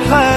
my plan.